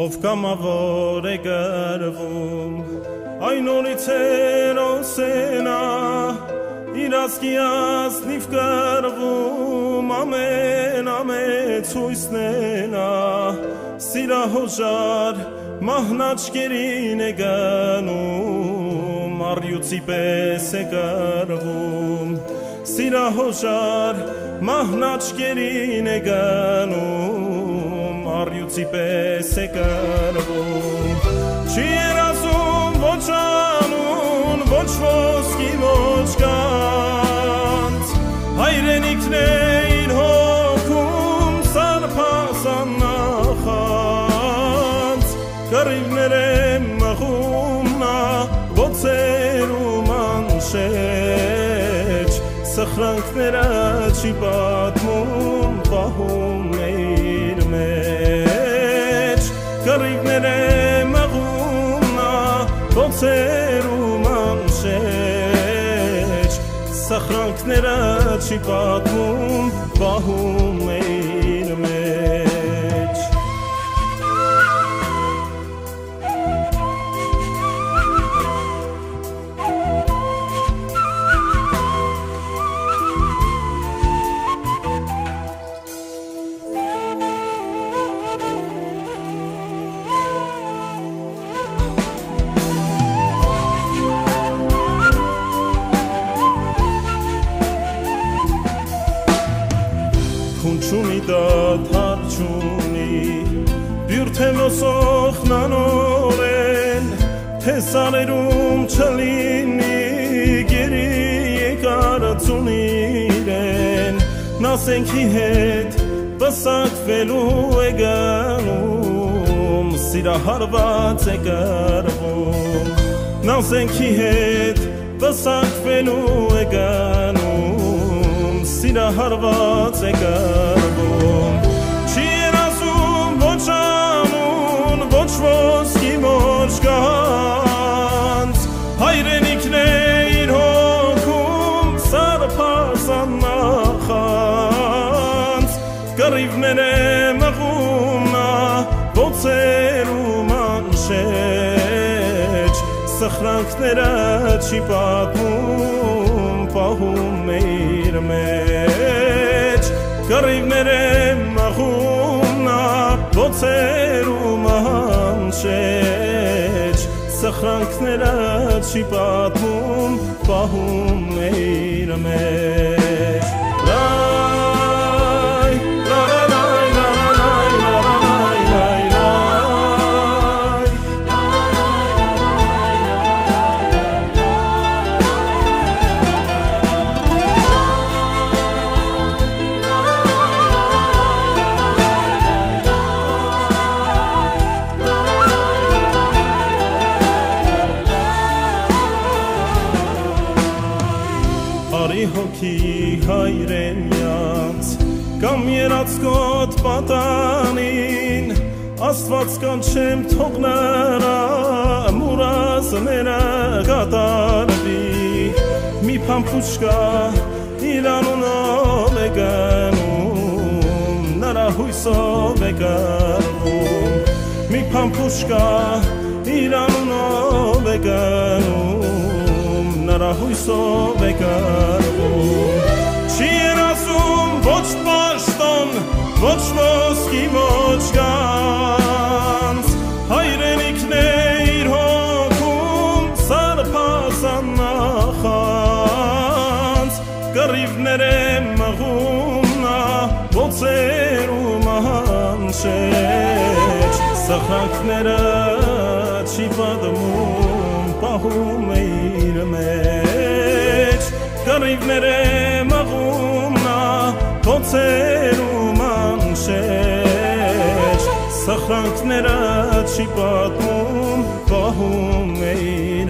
ով կամավոր է գրվում այն օրից երոսենա իր ազգիած նիվ գրվում ամեն ամեց հույսնենա սիրա հոժար մահնաճկերին է գնում առյուծի պես է գրվում սիրա հոժար մահնաճկերին է գնում առյուծի պես է կրվում Չի երազում ոչ անուն, ոչ ոսկի, ոչ կանց Հայրենիքն է իր հոգում սարպասան նախանց Կռիվներ է մղում նա ոցերում անշեջ Սխրանքները չի պատմում, պահում ոցերում անշեջ Սխրանքները չի պատմում, պահում է իր մեջ Քունչունի դաթար չունի Բյուրթե ոսող նանորեն Թե սարերում չլինի Գերի եկարացունիրեն Նասենքի հետ պսակվելու է գնում Սիրահարված է կրվում Նասենքի հետ պսակվելու է գնում Սիրահարված է կրվում Չի երազում ոչ անուն, ոչ ոսկի, ոչ գանց Հայրենիքն է իր հոգում սարպասան նախանց Կռիվներ է մղում նա ոցերում անշեջ Սխրանքները չի պատմում, պահում է իր մեջ Կռիվներ է մղում նա ոցերում անշեջ Սխրանքները չի պատմում, պահում է իր մեջ Արի հոգի հայրենյաց կամ երացկոտ պատանին Աստված կանչեմ թողնրա մուրազները կատարվի մի փամփուշկա իր անունով է գնում նրա հույսով է գնում մի փամփուշկա իր անունով է գնում նրա հույսով է գնում չի երազում ոչ պաշտոն ոչ ոսկի ոչ կանց հայրենիքն է իր հոգում սարպասան նախանց կռիվներ է մղում նա ոցերում անշեջ սխանքները չի պատմում պահում է իր մեջ կռիվներ է մղում նա ոցերում անշեջ սխանքները չի պատմում պահում է իր